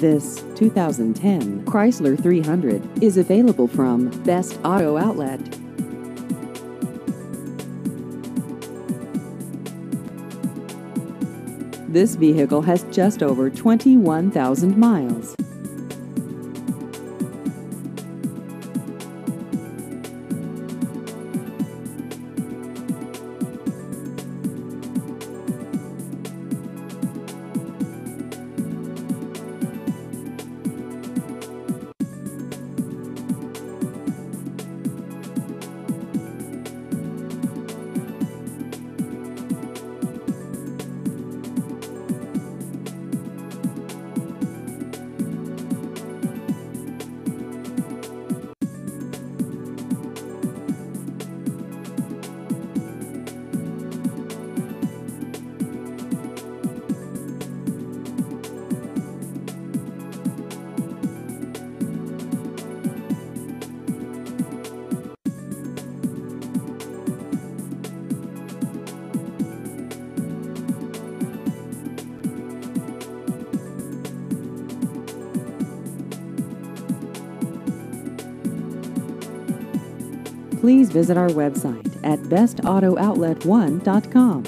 This 2010 Chrysler 300 is available from Best Auto Outlet. This vehicle has just over 21,000 miles. Please visit our website at bestauto1.com.